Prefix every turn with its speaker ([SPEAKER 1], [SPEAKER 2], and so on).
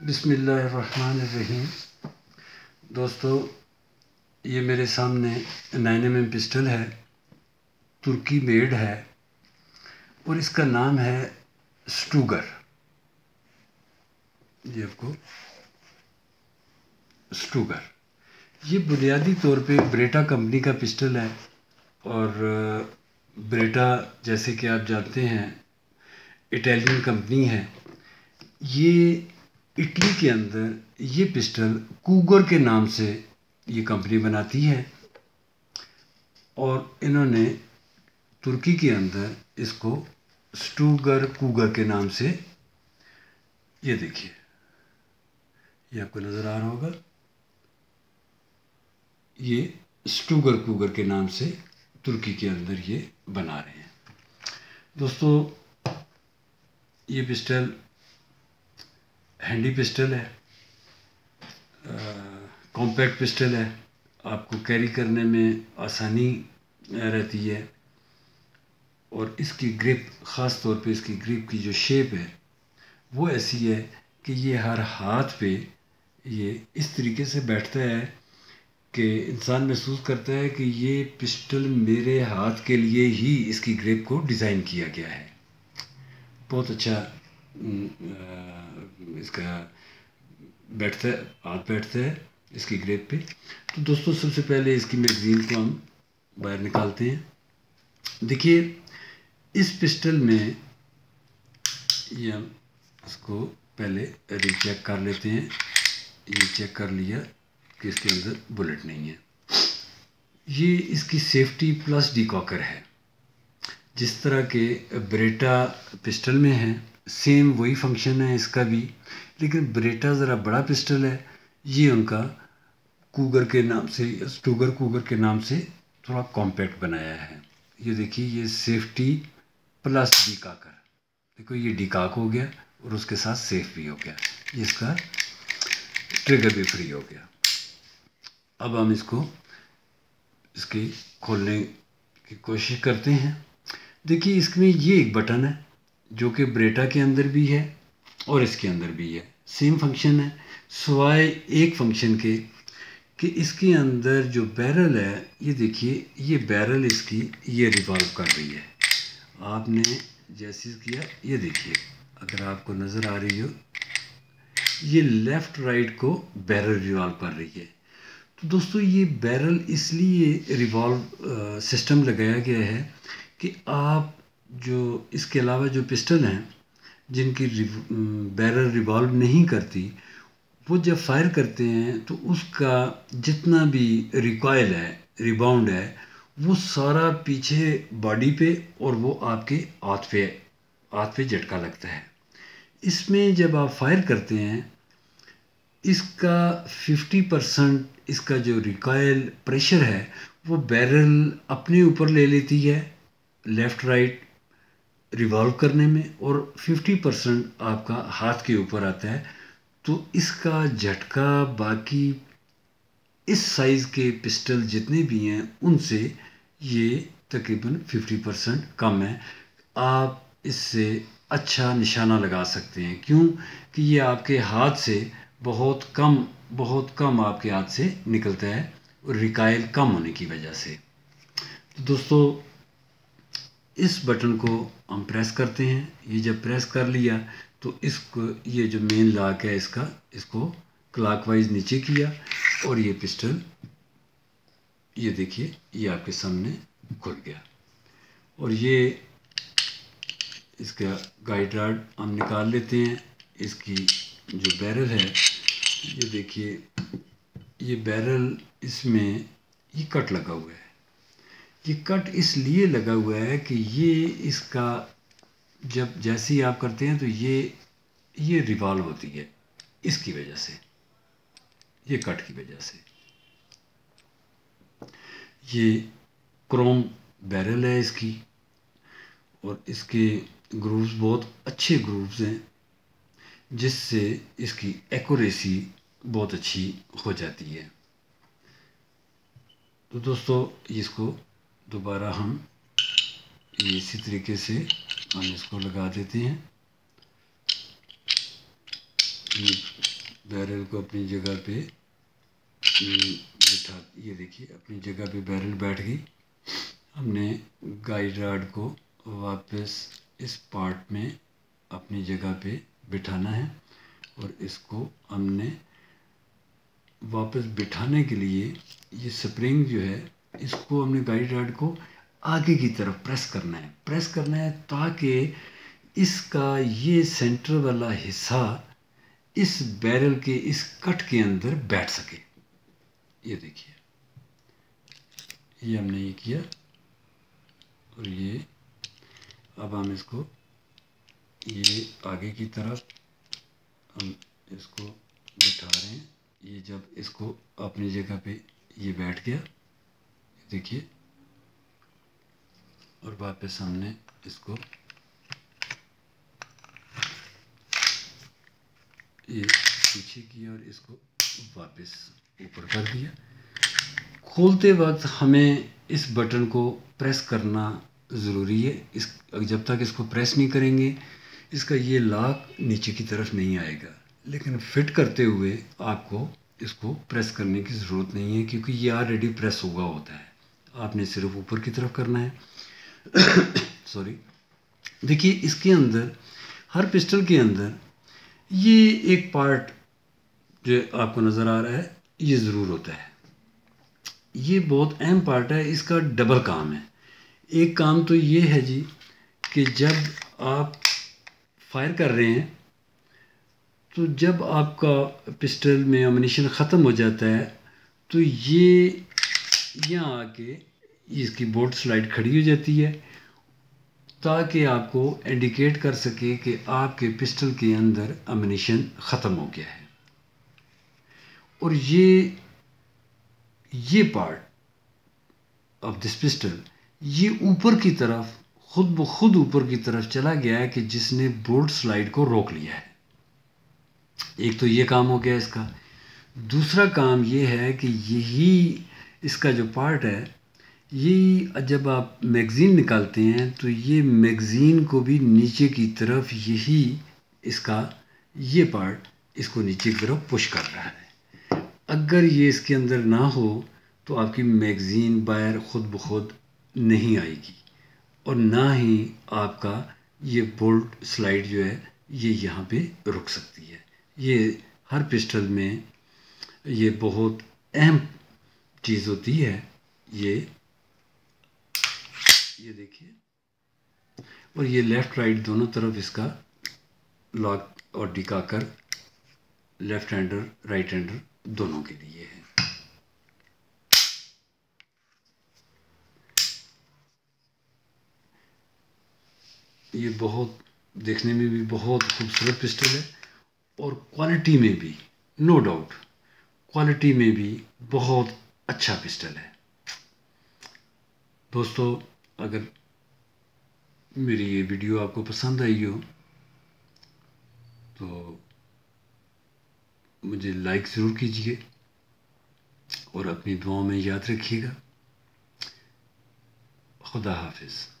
[SPEAKER 1] بسم اللہ الرحمن الرحیم۔ دوستو، یہ میرے سامنے نائن ایم ایم پسٹل ہے، ترکی میڈ ہے اور اس کا نام ہے سٹوگر۔ یہ آپ کو؟ سٹوگر۔ یہ بنیادی طور پہ بریٹا کمپنی کا پسٹل ہے اور بریٹا، جیسے کہ آپ جانتے ہیں اٹیلین کمپنی ہے۔ یہ اٹلی کے اندر یہ پسٹل کوگر کے نام سے یہ کمپنی بناتی ہے اور انہوں نے ترکی کے اندر اس کو سٹوگر کوگر کے نام سے یہ دیکھیے۔ یہ آپ کو نظر آ رہا ہوگا۔ یہ سٹوگر کوگر کے نام سے ترکی کے اندر یہ بنا رہے ہیں۔ دوستو، یہ پسٹل ہینڈی پسٹل ہے کمپیکٹ پسٹل ہے، آپ کو کیری کرنے میں آسانی رہتی ہے۔ اور اس کی گرپ، خاص طور پہ اس کی گرپ کی جو شیپ ہے، وہ ایسی ہے کہ یہ ہر ہاتھ پہ یہ اس طریقے سے بیٹھتا ہے کہ انسان محسوس کرتا ہے کہ یہ پسٹل میرے ہاتھ کے لیے ہی اس کی گریپ کو ڈیزائن کیا گیا ہے۔ بہت اچھا اس کا بیٹھتا ہے، ہاتھ بیٹھتا ہے، اس کی گریپ پہ۔ تو دوستوں سب سے پہلے اس کی میگزین کو ہم باہر نکالتے ہیں۔ دیکھیے، اس پسٹل میں یہ ہم اس کو پہلے ری چیک کر لیتے ہیں۔ یہ چیک کر لیا کہ اس کے اندر بلٹ نہیں ہے۔ یہ اس کی سیفٹی پلس ڈی کاکر ہے۔ جس طرح کے بریٹا پسٹل میں ہے سیم وہی فنکشن ہے اس کا بھی لیکن بریٹا ذرا بڑا پسٹل ہے یہ ان کا کوگر کے نام سے اسٹوگر کوگر کے نام سے تھوڑا کمپیکٹ بنایا ہے یہ دیکھیے یہ سیفٹی پلس ڈی کاکر دیکھو یہ ڈی کاک ہو گیا اور اس کے ساتھ سیف بھی ہو گیا اس کا ٹریگر بھی فری ہو گیا اب ہم اس کو اس کی کھولنے کی کوشش کرتے ہیں دیکھیے اس میں یہ ایک بٹن ہے جو کہ بریٹا کے اندر بھی ہے اور اس کے اندر بھی ہے۔ سیم فنکشن ہے، سوائے ایک فنکشن کے کہ اس کے اندر جو بیرل ہے، یہ دیکھیے، یہ بیرل اس کی یہ ریوالو کر رہی ہے۔ آپ نے جیسے کیا، یہ دیکھیے، اگر آپ کو نظر آ رہی ہو، یہ لیفٹ رائٹ کو بیرل ریوالو کر رہی ہے۔ تو دوستو، یہ بیرل اس لیے ریوالو سسٹم لگایا گیا ہے کہ آپ جو اس کے علاوہ جو پسٹل ہیں، جن کی بیرل ریوالو نہیں کرتی، وہ جب فائر کرتے ہیں تو اس کا جتنا بھی ریکوائل ہے، ریباؤنڈ ہے، وہ سارا پیچھے باڈی پہ اور وہ آپ کے ہاتھ پہ ہاتھ پہ جھٹکا لگتا ہے۔ اس میں جب آپ فائر کرتے ہیں، اس کا ففٹی پرسنٹ اس کا جو ریکوائل پریشر ہے، وہ بیرل اپنے اوپر لے لیتی ہے، لیفٹ رائٹ ریوالو کرنے میں اور ففٹی پرسنٹ آپ کا ہاتھ کے اوپر آتا ہے، تو اس کا جھٹکا باقی اس سائز کے پسٹل جتنے بھی ہیں، ان سے یہ تقریباً ففٹی پرسنٹ کم ہے۔ آپ اس سے اچھا نشانہ لگا سکتے ہیں۔ کیوں کہ یہ آپ کے ہاتھ سے بہت کم بہت کم آپ کے ہاتھ سے نکلتا ہے اور ریکائل کم ہونے کی وجہ سے۔ دوستو اس بٹن کو ہم پریس کرتے ہیں۔ یہ جب پریس کر لیا تو اس کو، یہ جو مین لاک ہے اس کا، اس کو کلاک وائز نیچے کیا اور یہ پسٹل، یہ دیکھیے، یہ آپ کے سامنے کھل گیا۔ اور یہ اس کا گائیڈ راڈ ہم نکال لیتے ہیں۔ اس کی جو بیرل ہے، یہ دیکھیے، یہ بیرل اس میں یہ کٹ لگا ہوا ہے۔ یہ کٹ اس لیے لگا ہوا ہے کہ یہ اس کا جب جیسے ہی آپ کرتے ہیں تو یہ یہ ریوالو ہوتی ہے اس کی وجہ سے، یہ کٹ کی وجہ سے۔ یہ کروم بیرل ہے اس کی اور اس کے گرووز بہت اچھے گرووز ہیں، جس سے اس کی ایکوریسی بہت اچھی ہو جاتی ہے۔ تو دوستو اس کو دوبارہ ہم اسی طریقے سے ہم اس کو لگا دیتے ہیں۔ بیرل کو اپنی جگہ پہ بٹھا، یہ دیکھیے، اپنی جگہ پہ بیرل بیٹھ گئی۔ ہم نے گائیڈ راڈ کو واپس اس پارٹ میں اپنی جگہ پہ بٹھانا ہے۔ اور اس کو ہم نے واپس بٹھانے کے لیے یہ سپرنگ جو ہے اس کو ہم نے گائیڈ راڈ کو آگے کی طرف پریس کرنا ہے۔ پریس کرنا ہے تاکہ اس کا یہ سینٹر والا حصہ اس بیرل کے اس کٹ کے اندر بیٹھ سکے۔ یہ دیکھیے۔ یہ ہم نے یہ کیا۔ اور یہ اب ہم اس کو یہ آگے کی طرف ہم اس کو بٹھا رہے ہیں۔ یہ جب اس کو اپنی جگہ پہ یہ بیٹھ گیا دیکھیے۔ اور واپس ہم نے اس کو۔ یہ پیچھے کیا اور اس کو واپس اوپر کر دیا۔ کھولتے وقت ہمیں اس بٹن کو پریس کرنا ضروری ہے۔ اس جب تک اس کو پریس نہیں کریں گے، اس کا یہ لاک نیچے کی طرف نہیں آئے گا۔ لیکن فٹ کرتے ہوئے آپ کو اس کو پریس کرنے کی ضرورت نہیں ہے، کیونکہ یہ آلریڈی پریس ہوا ہوتا ہے۔ آپ نے صرف اوپر کی طرف کرنا ہے۔ سوری دیکھیے، اس کے اندر، ہر پسٹل کے اندر یہ ایک پارٹ جو آپ کو نظر آ رہا ہے، یہ ضرور ہوتا ہے۔ یہ بہت اہم پارٹ ہے، اس کا ڈبل کام ہے۔ ایک کام تو یہ ہے جی کہ جب آپ فائر کر رہے ہیں، تو جب آپ کا پسٹل میں امنیشن ختم ہو جاتا ہے، تو یہ یہاں آ کے اس کی بوٹ سلائڈ کھڑی ہو جاتی ہے تاکہ آپ کو انڈیکیٹ کر سکے کہ آپ کے پسٹل کے اندر امنیشن ختم ہو گیا ہے۔ اور یہ یہ پارٹ آف دس پسٹل یہ اوپر کی طرف، خود بخود اوپر کی طرف چلا گیا ہے کہ جس نے بولٹ سلائڈ کو روک لیا ہے۔ ایک تو یہ کام ہو گیا اس کا۔ دوسرا کام یہ ہے کہ یہی اس کا جو پارٹ ہے یہ جب آپ میگزین نکالتے ہیں تو یہ میگزین کو بھی نیچے کی طرف یہی اس کا یہ پارٹ اس کو نیچے کی طرف پش کر رہا ہے۔ اگر یہ اس کے اندر نہ ہو تو آپ کی میگزین باہر خود بخود نہیں آئے گی۔ اور نہ ہی آپ کا یہ بولٹ سلائڈ جو ہے، یہ یہاں پہ رک سکتی ہے۔ یہ ہر پسٹل میں یہ بہت اہم چیز ہوتی ہے، یہ یہ دیکھیے۔ اور یہ لیفٹ رائٹ دونوں طرف اس کا لاک اور ڈکا کر لیفٹ ہینڈر رائٹ ہینڈر دونوں کے لیے ہے۔ یہ بہت دیکھنے میں بھی بہت خوبصورت پسٹل ہے اور کوالٹی میں بھی نو ڈاؤٹ کوالٹی میں بھی بہت اچھا پسٹل ہے۔ دوستو، اگر میری یہ ویڈیو آپ کو پسند آئی ہو، تو مجھے لائک ضرور کیجیے اور اپنی دعاؤں میں یاد رکھیے گا۔ خدا حافظ۔